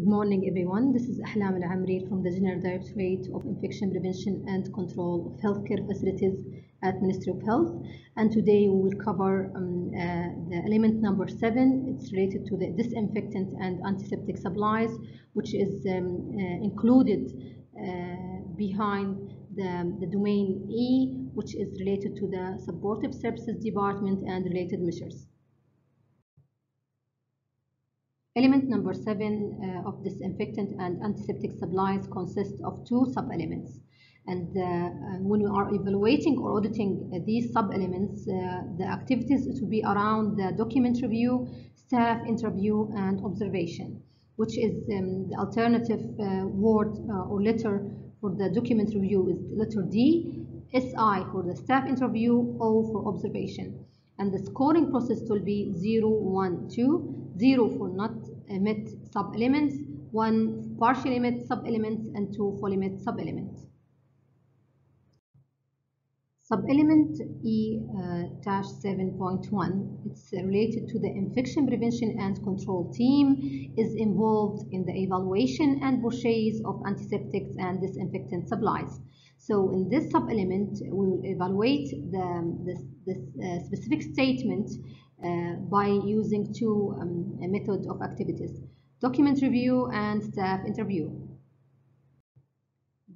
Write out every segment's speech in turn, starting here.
Good morning, everyone. This is Ahlam Al Amri from the General Directorate of Infection Prevention and Control of Healthcare Facilities at Ministry of Health. And today we will cover um, uh, the element number seven. It's related to the disinfectant and antiseptic supplies, which is um, uh, included uh, behind the, the domain E, which is related to the supportive services department and related measures. Element number seven uh, of disinfectant and antiseptic supplies consists of two sub-elements. And uh, uh, when we are evaluating or auditing uh, these sub-elements, uh, the activities it will be around the document review, staff interview, and observation, which is um, the alternative word or letter for the document review is letter D, SI for the staff interview, O for observation. And the scoring process will be 0, 1, 2, 0 for not emit sub-elements, 1 partial emit sub-elements, and 2 full emit sub-elements. Sub-element E-7.1, it's related to the infection prevention and control team, is involved in the evaluation and purchase of antiseptics and disinfectant supplies. So in this sub-element, we will evaluate the, this, uh, specific statement by using two um, methods of activities, document review and staff interview.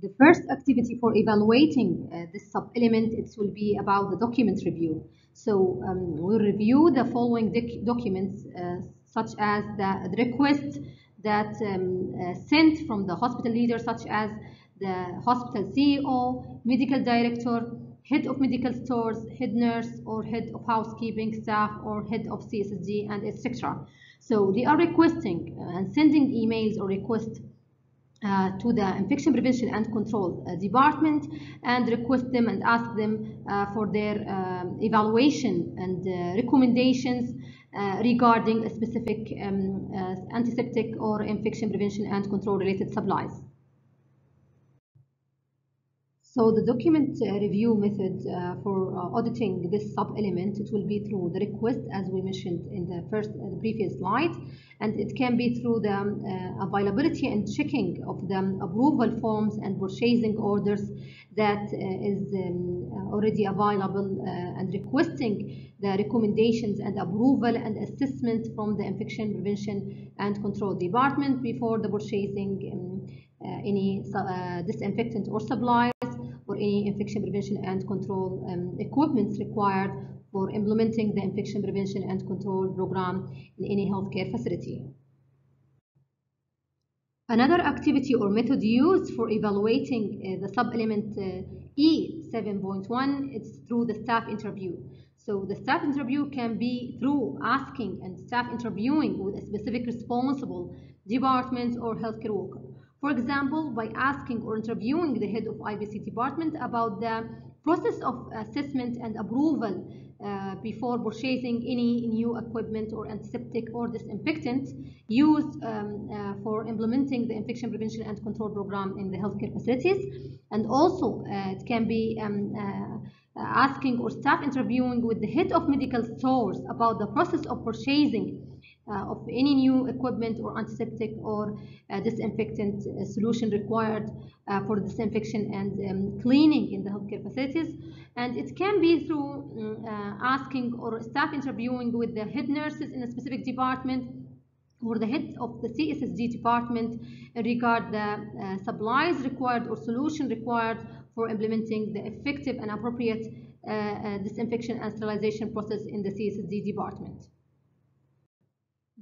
The first activity for evaluating uh, this sub-element it will be about the document review. So um, we'll review the following documents uh, such as the, the request that um, uh, sent from the hospital leader such as the hospital CEO, medical director, head of medical stores, head nurse, or head of housekeeping staff, or head of CSSD, and etc. So they are requesting and sending emails or requests uh, to the infection prevention and control uh, department and request them and ask them uh, for their um, evaluation and uh, recommendations uh, regarding a specific um, uh, antiseptic or infection prevention and control related supplies. So the document uh, review method uh, for uh, auditing this sub-element, it will be through the request as we mentioned in the first the previous slide. And it can be through the um, availability and checking of the approval forms and purchasing orders that is um, already available and requesting the recommendations and approval and assessment from the infection prevention and control department before the purchasing um, uh, any uh, disinfectant or supply or any infection prevention and control um, equipment required for implementing the infection prevention and control program in any healthcare facility. Another activity or method used for evaluating uh, the sub-element uh, E7.1 is through the staff interview. So the staff interview can be through asking and staff interviewing with a specific responsible department or healthcare worker. For example, by asking or interviewing the head of IPC department about the process of assessment and approval uh, before purchasing any new equipment or antiseptic or disinfectant used um, uh, for implementing the infection prevention and control program in the healthcare facilities. And also uh, it can be um, uh, asking or staff interviewing with the head of medical stores about the process of purchasing uh, of any new equipment or antiseptic or uh, disinfectant uh, solution required for disinfection and um, cleaning in the healthcare facilities. And it can be through um, asking or staff interviewing with the head nurses in a specific department or the head of the CSSD department regard the uh, supplies required or solution required for implementing the effective and appropriate uh, uh, disinfection and sterilization process in the CSSD department.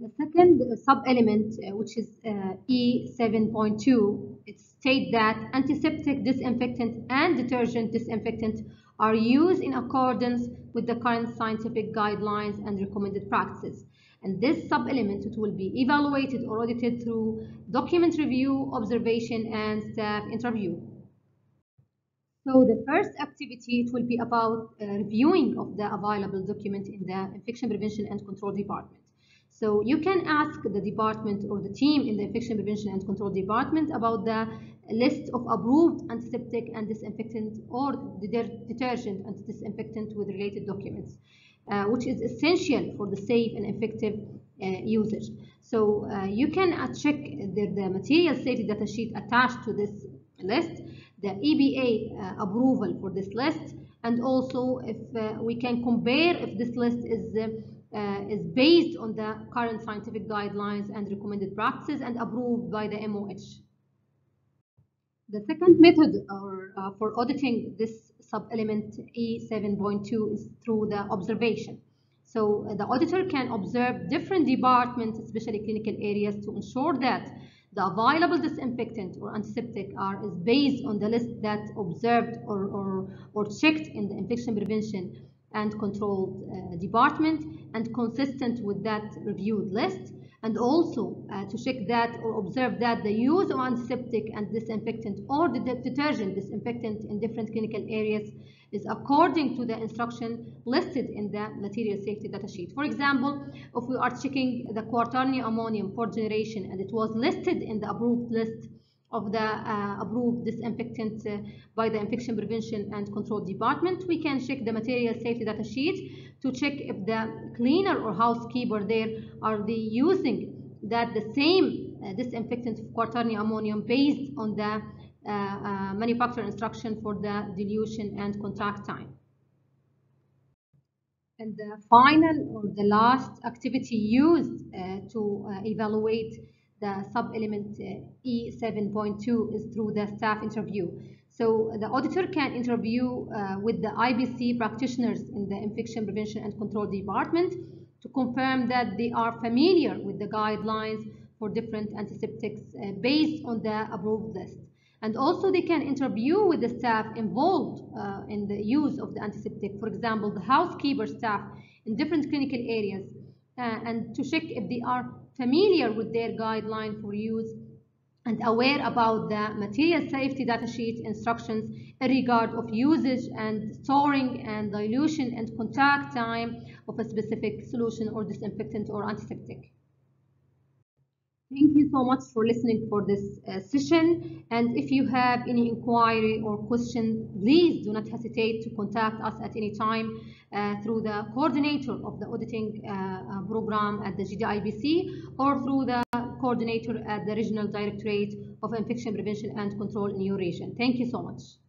The second sub-element, uh, which is uh, E7.2, it states that antiseptic disinfectant and detergent disinfectant are used in accordance with the current scientific guidelines and recommended practices. And this sub-element will be evaluated or audited through document review, observation, and staff interview. So the first activity it will be about uh, reviewing of the available document in the infection prevention and control department. So you can ask the department or the team in the infection prevention and control department about the list of approved antiseptic and disinfectant or detergent and disinfectant with related documents, uh, which is essential for the safe and effective uh, usage. So uh, you can uh, check the, the material safety data sheet attached to this list, the EPA uh, approval for this list, and also if uh, we can compare if this list is uh, is based on the current scientific guidelines and recommended practices and approved by the MOH. The second method uh, for auditing this sub-element E7.2 is through the observation. So uh, the auditor can observe different departments, especially clinical areas, to ensure that the available disinfectant or antiseptic are is based on the list that observed or, or, or checked in the infection prevention and controlled uh, department and consistent with that reviewed list and also uh, to check that or observe that the use of antiseptic and disinfectant or the de detergent disinfectant in different clinical areas is according to the instruction listed in the material safety data sheet. For example, if we are checking the quaternary ammonium fourth generation and it was listed in the approved list of the uh, approved disinfectant uh, by the infection prevention and control department, we can check the material safety data sheet to check if the cleaner or housekeeper there are they using that the same uh, disinfectant quaternary ammonium based on the uh, uh, manufacturer instruction for the dilution and contact time. And the final or the last activity used uh, to evaluate the sub-element E7.2 is through the staff interview. So the auditor can interview uh, with the IPC practitioners in the infection prevention and control department to confirm that they are familiar with the guidelines for different antiseptics uh, based on the approved list. And also they can interview with the staff involved uh, in the use of the antiseptic, for example, the housekeeper staff in different clinical areas, uh, and to check if they are familiar with their guideline for use and aware about the material safety data sheet instructions in regard of usage and storing and dilution and contact time of a specific solution or disinfectant or antiseptic. Thank you so much for listening for this uh, session. And if you have any inquiry or question, please do not hesitate to contact us at any time uh, through the coordinator of the auditing uh, uh program at the GDIPC or through the coordinator at the Regional Directorate of Infection Prevention and Control in your region. Thank you so much.